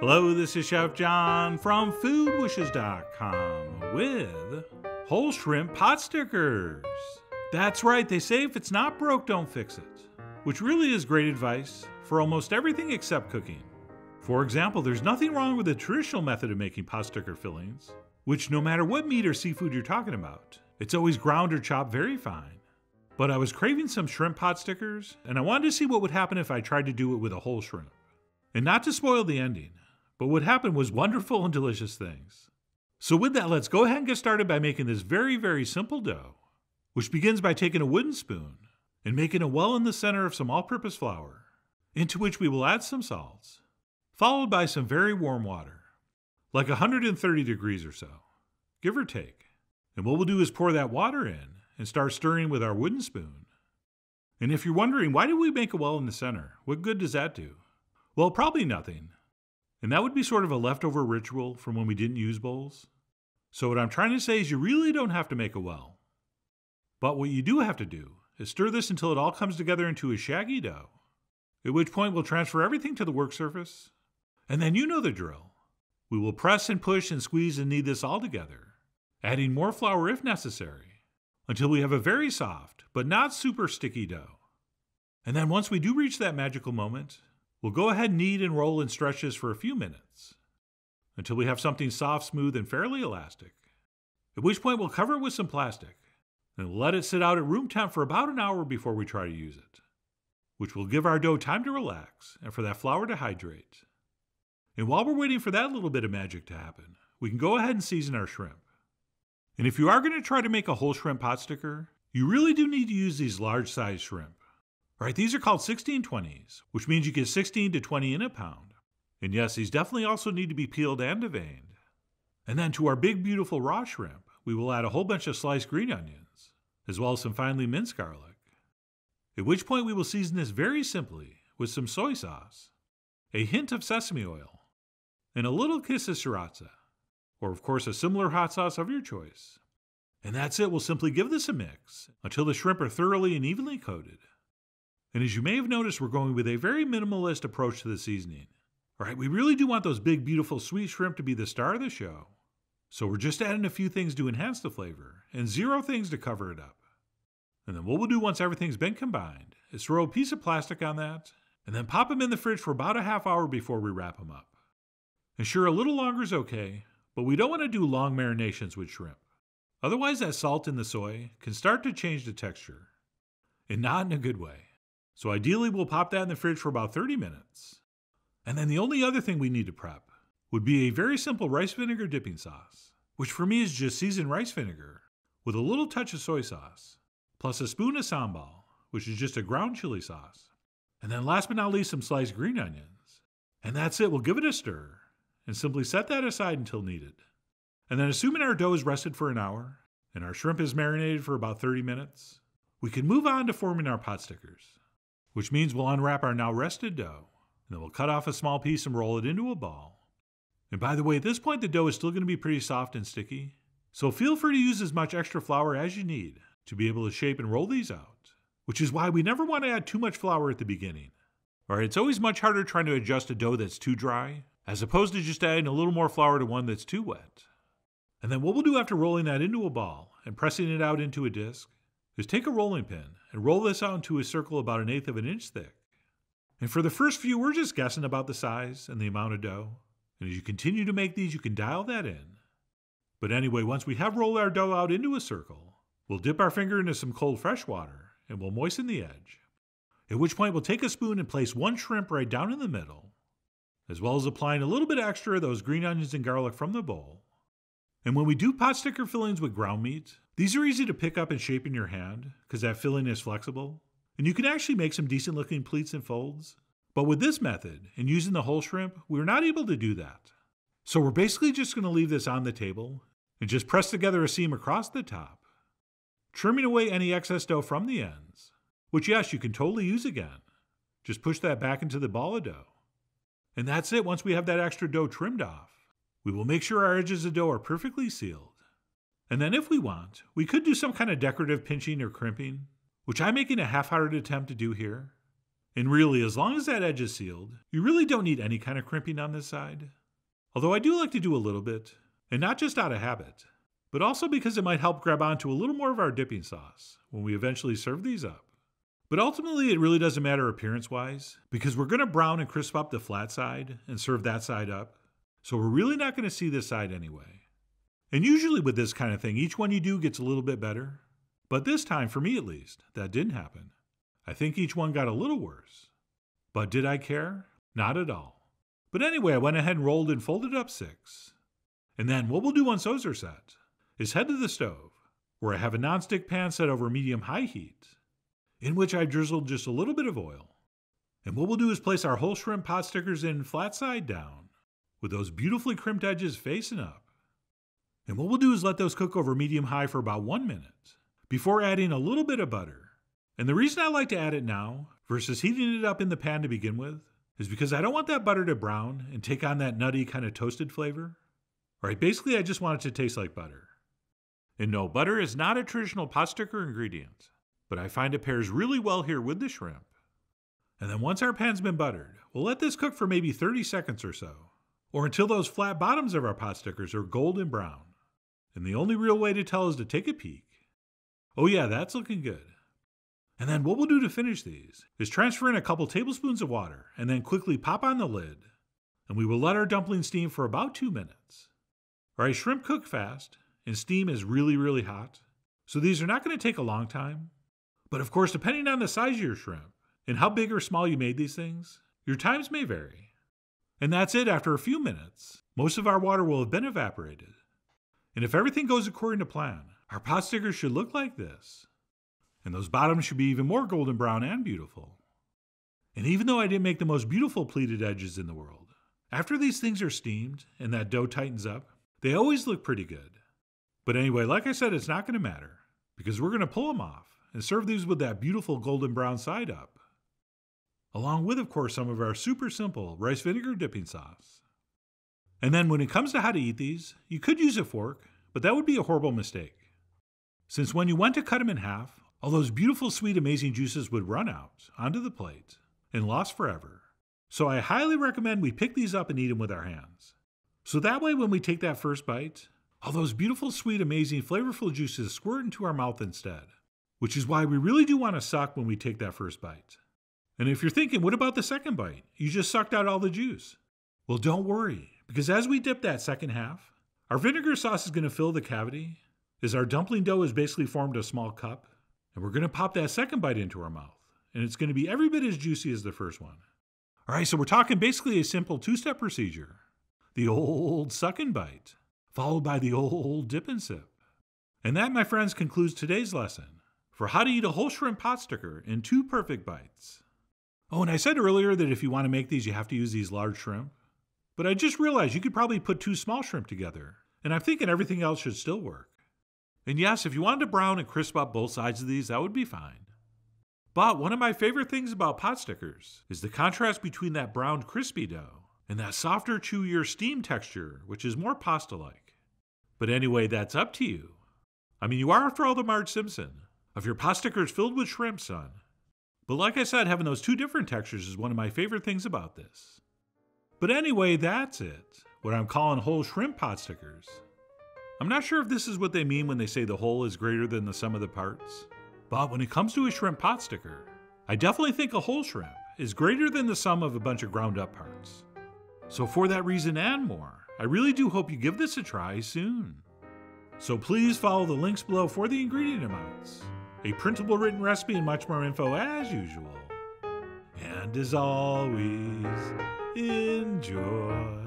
Hello, this is Chef John from foodwishes.com with whole shrimp pot stickers. That's right, they say if it's not broke, don't fix it, which really is great advice for almost everything except cooking. For example, there's nothing wrong with the traditional method of making pot sticker fillings, which no matter what meat or seafood you're talking about, it's always ground or chopped very fine. But I was craving some shrimp pot stickers, and I wanted to see what would happen if I tried to do it with a whole shrimp. And not to spoil the ending, but what happened was wonderful and delicious things. So, with that, let's go ahead and get started by making this very, very simple dough, which begins by taking a wooden spoon and making a well in the center of some all purpose flour, into which we will add some salts, followed by some very warm water, like 130 degrees or so, give or take. And what we'll do is pour that water in and start stirring with our wooden spoon. And if you're wondering, why do we make a well in the center? What good does that do? Well, probably nothing. And that would be sort of a leftover ritual from when we didn't use bowls. So, what I'm trying to say is, you really don't have to make a well. But what you do have to do is stir this until it all comes together into a shaggy dough, at which point we'll transfer everything to the work surface. And then you know the drill. We will press and push and squeeze and knead this all together, adding more flour if necessary until we have a very soft, but not super sticky dough. And then once we do reach that magical moment, we'll go ahead and knead and roll and stretch this for a few minutes until we have something soft, smooth, and fairly elastic. At which point we'll cover it with some plastic and let it sit out at room temp for about an hour before we try to use it, which will give our dough time to relax and for that flour to hydrate. And while we're waiting for that little bit of magic to happen, we can go ahead and season our shrimp. And if you are going to try to make a whole shrimp pot sticker, you really do need to use these large size shrimp. Right, these are called 1620s, which means you get 16 to 20 in a pound. And yes, these definitely also need to be peeled and deveined. And then to our big, beautiful raw shrimp, we will add a whole bunch of sliced green onions, as well as some finely minced garlic. At which point we will season this very simply with some soy sauce, a hint of sesame oil, and a little kiss of sriracha or of course a similar hot sauce of your choice. And that's it, we'll simply give this a mix until the shrimp are thoroughly and evenly coated. And as you may have noticed, we're going with a very minimalist approach to the seasoning. All right, we really do want those big, beautiful, sweet shrimp to be the star of the show. So we're just adding a few things to enhance the flavor and zero things to cover it up. And then what we'll do once everything's been combined is throw a piece of plastic on that and then pop them in the fridge for about a half hour before we wrap them up. And sure, a little longer is okay, but we don't want to do long marinations with shrimp. Otherwise, that salt in the soy can start to change the texture, and not in a good way. So, ideally, we'll pop that in the fridge for about 30 minutes. And then the only other thing we need to prep would be a very simple rice vinegar dipping sauce, which for me is just seasoned rice vinegar with a little touch of soy sauce, plus a spoon of sambal, which is just a ground chili sauce. And then, last but not least, some sliced green onions. And that's it, we'll give it a stir and simply set that aside until needed. And then, assuming our dough is rested for an hour and our shrimp is marinated for about 30 minutes, we can move on to forming our pot stickers, which means we'll unwrap our now rested dough, and then we'll cut off a small piece and roll it into a ball. And by the way, at this point, the dough is still going to be pretty soft and sticky, so feel free to use as much extra flour as you need to be able to shape and roll these out, which is why we never want to add too much flour at the beginning. All right, it's always much harder trying to adjust a dough that's too dry as opposed to just adding a little more flour to one that's too wet. And then what we'll do after rolling that into a ball and pressing it out into a disc is take a rolling pin and roll this out into a circle about an eighth of an inch thick. And for the first few, we're just guessing about the size and the amount of dough. And as you continue to make these, you can dial that in. But anyway, once we have rolled our dough out into a circle, we'll dip our finger into some cold fresh water and we'll moisten the edge. At which point, we'll take a spoon and place one shrimp right down in the middle as well as applying a little bit extra of those green onions and garlic from the bowl. And when we do pot sticker fillings with ground meat, these are easy to pick up and shape in your hand because that filling is flexible. And you can actually make some decent looking pleats and folds. But with this method and using the whole shrimp, we're not able to do that. So we're basically just going to leave this on the table and just press together a seam across the top, trimming away any excess dough from the ends, which yes, you can totally use again. Just push that back into the ball of dough. And that's it once we have that extra dough trimmed off. We will make sure our edges of dough are perfectly sealed. And then if we want, we could do some kind of decorative pinching or crimping, which I'm making a half-hearted attempt to do here. And really, as long as that edge is sealed, you really don't need any kind of crimping on this side. Although I do like to do a little bit, and not just out of habit, but also because it might help grab onto a little more of our dipping sauce when we eventually serve these up. But ultimately, it really doesn't matter appearance wise, because we're going to brown and crisp up the flat side and serve that side up, so we're really not going to see this side anyway. And usually with this kind of thing, each one you do gets a little bit better. But this time, for me at least, that didn't happen. I think each one got a little worse. But did I care? Not at all. But anyway, I went ahead and rolled and folded up six. And then what we'll do once those are set is head to the stove, where I have a nonstick pan set over medium high heat, in which I drizzled just a little bit of oil. And what we'll do is place our whole shrimp pot stickers in flat side down, with those beautifully crimped edges facing up. And what we'll do is let those cook over medium high for about one minute before adding a little bit of butter. And the reason I like to add it now versus heating it up in the pan to begin with is because I don't want that butter to brown and take on that nutty kind of toasted flavor. Right, basically, I just want it to taste like butter. And no, butter is not a traditional pot sticker ingredient, but I find it pairs really well here with the shrimp. And then once our pan's been buttered, we'll let this cook for maybe 30 seconds or so, or until those flat bottoms of our pot stickers are golden brown. And the only real way to tell is to take a peek. Oh, yeah, that's looking good. And then what we'll do to finish these is transfer in a couple tablespoons of water and then quickly pop on the lid. And we will let our dumplings steam for about two minutes. All right, shrimp cook fast and steam is really, really hot. So these are not going to take a long time. But of course, depending on the size of your shrimp and how big or small you made these things, your times may vary. And that's it after a few minutes. Most of our water will have been evaporated. And if everything goes according to plan, our pot stickers should look like this. And those bottoms should be even more golden brown and beautiful. And even though I didn't make the most beautiful pleated edges in the world, after these things are steamed and that dough tightens up, they always look pretty good. But anyway, like I said, it's not going to matter because we're going to pull them off and serve these with that beautiful golden brown side up. Along with, of course, some of our super simple rice vinegar dipping sauce. And then when it comes to how to eat these, you could use a fork, but that would be a horrible mistake. Since when you went to cut them in half, all those beautiful, sweet, amazing juices would run out onto the plate and lost forever. So I highly recommend we pick these up and eat them with our hands. So that way, when we take that first bite, all those beautiful, sweet, amazing, flavorful juices squirt into our mouth instead, which is why we really do want to suck when we take that first bite. And if you're thinking, what about the second bite? You just sucked out all the juice. Well, don't worry, because as we dip that second half, our vinegar sauce is going to fill the cavity, as our dumpling dough has basically formed a small cup, and we're going to pop that second bite into our mouth, and it's going to be every bit as juicy as the first one. All right, so we're talking basically a simple two step procedure the old suck and bite, followed by the old dip and sip. And that, my friends, concludes today's lesson for how to eat a whole shrimp pot sticker in two perfect bites. Oh, and I said earlier that if you want to make these, you have to use these large shrimp. But I just realized you could probably put two small shrimp together, and I'm thinking everything else should still work. And yes, if you wanted to brown and crisp up both sides of these, that would be fine. But one of my favorite things about pot stickers is the contrast between that browned crispy dough and that softer, chewier steam texture, which is more pasta like. But anyway, that's up to you. I mean, you are, after all, the Marge Simpson of your pot stickers filled with shrimp, son. But like I said, having those two different textures is one of my favorite things about this. But anyway, that's it. What I'm calling whole shrimp pot stickers. I'm not sure if this is what they mean when they say the whole is greater than the sum of the parts, but when it comes to a shrimp pot sticker, I definitely think a whole shrimp is greater than the sum of a bunch of ground up parts. So, for that reason and more, I really do hope you give this a try soon. So, please follow the links below for the ingredient amounts, a printable written recipe, and much more info as usual. And as always, enjoy.